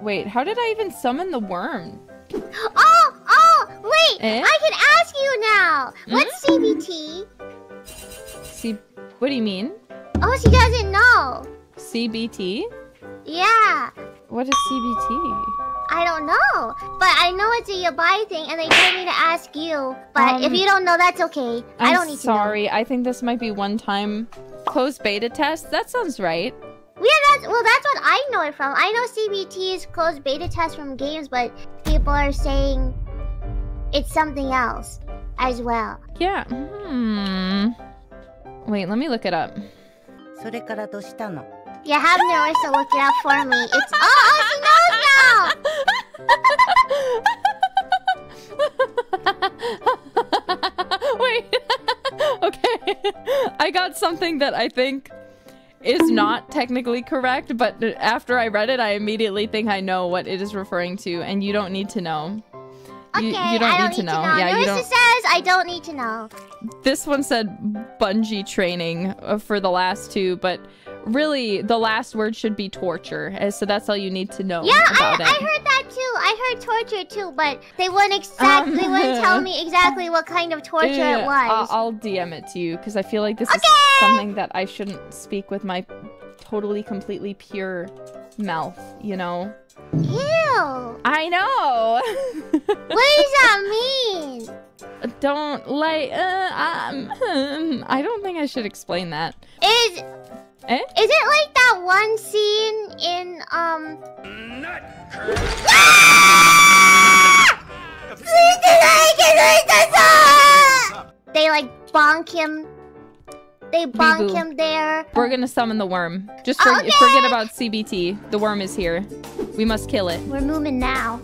Wait, how did I even summon the worm? Oh, oh, wait! Eh? I can ask you now. What's CBT? C. What do you mean? Oh, she doesn't know. CBT? Yeah, What is CBT? I don't know, but I know it's a Yabai thing, and they told me to ask you. But if Um, you don't know, that's okay. I'm I don't need to. sorry. I think this might be one time closed beta test. That sounds right to know. Yeah, that's well, that's what I know it from. I know CBT is closed beta test from games, but people are saying it's something else as well. Yeah. Hmm. Wait, let me look it up. それからどうしたの Yeah, have Narissa look it up for me. It's oh, oh, she knows now. Wait. okay. I got something that I think is not technically correct, but after I read it, I immediately think I know what it is referring to, and you don't need to know. Okay, You, you I don't don't need to know. know. Yeah, Nerissa don't. says I don't need to know. This one said bungee training uh, for the last two, but really the last word should be torture. uh, So that's all you need to know Yeah, I, I heard that too. I heard torture too, but they wouldn't exact. Um, they wouldn't tell me exactly what kind of torture Yeah, it I'll, was. I'll DM it to you because I feel like this is something that I shouldn't speak with my totally, completely pure mouth, you know? Ew! I know! What does that mean? don't like. Uh, um, hmm, I don't think I should explain that. Is Eh? is it like that one scene in um? They like bonk him. They bonk him there. We're gonna summon the worm. Just for- Okay. forget about CBT. The worm is here. We must kill it. We're moving now.